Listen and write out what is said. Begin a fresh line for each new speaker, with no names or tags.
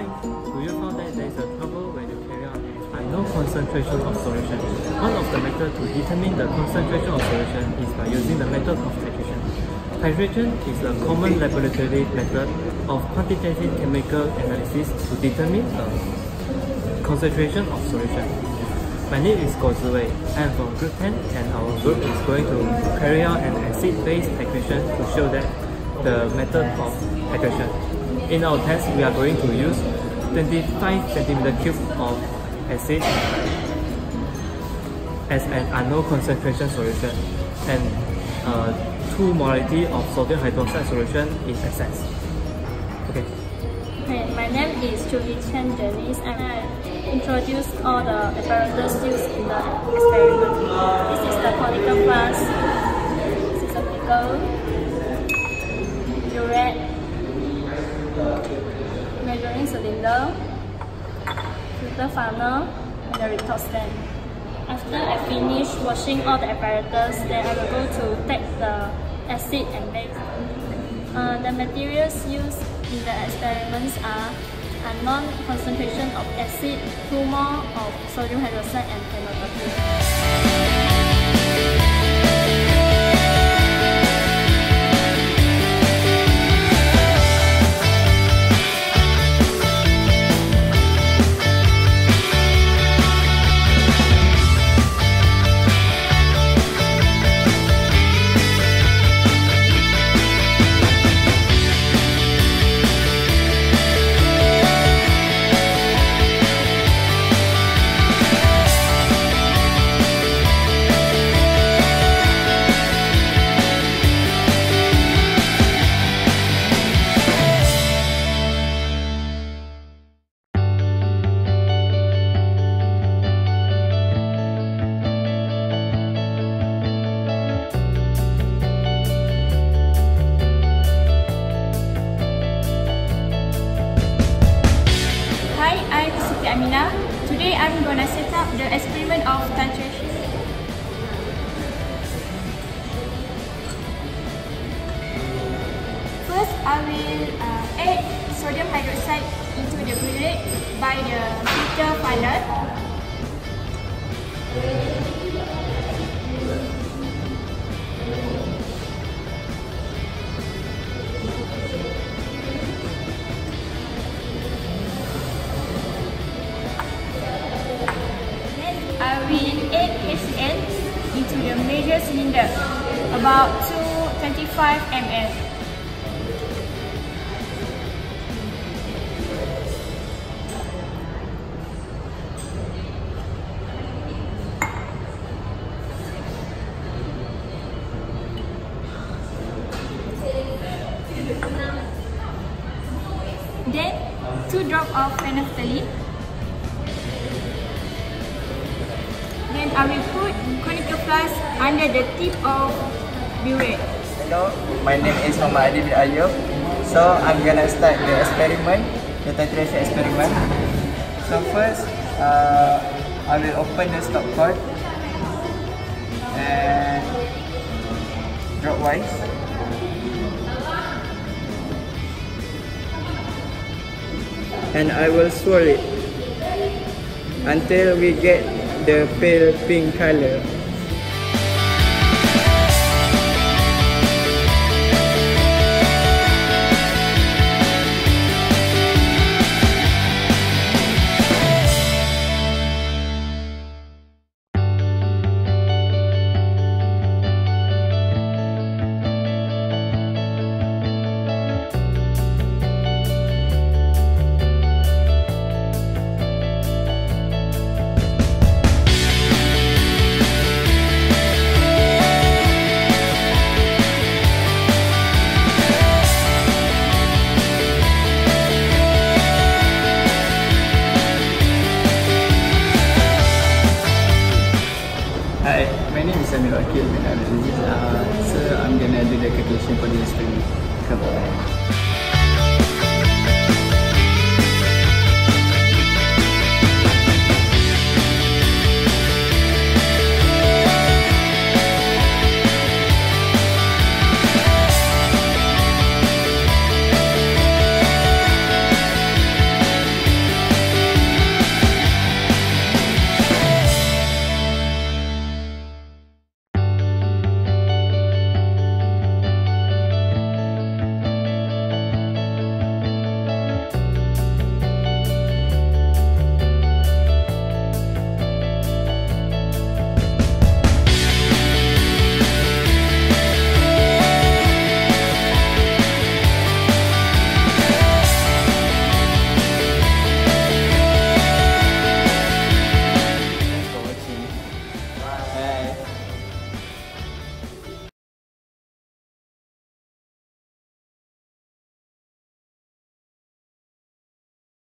Do you find that there is a trouble when you carry out I know concentration of solution? One of the methods to determine the concentration of solution is by using the method of titration. Titration is a common laboratory method of quantitative chemical analysis to determine the concentration of solution. My name is Goh I am from Group 10 and our group is going to carry out an acid-base titration to show that the method of titration. In our test, we are going to use 25 centimeter cube of acid as an unknown concentration solution and uh, two molarity of sodium hydroxide solution in excess. Okay.
Hey, my name is Julie Chew Janice and I introduce all the apparatus used in the experiment. This is the polygon glass, this is a beaker, burette, measuring cylinder, filter funnel, and the retort stand. After I finish washing all the apparatus, then I will go to take the acid and base. Uh, the materials used in the experiments are unknown concentration of acid, 2 mole of sodium hydroxide and chemotherapy.
I'm gonna set up the experiment of titration. First, I will uh, add sodium hydroxide into the burette by the filter funnel. The measuring cylinder, about 225 ml. Then, two drop of phenolphthalein. Then I will put conical flask under the tip of burette.
Hello, my name is Muhammad Adi bin Ayub. So I'm gonna start the experiment, the titration experiment. So first, uh, I will open the stop cord and drop wise. And I will swirl it until we get the pale pink color. Hi, my name is Amir Akil bin Abdulaziz. Uh, so I'm gonna do the calculation for this experiment. Come on.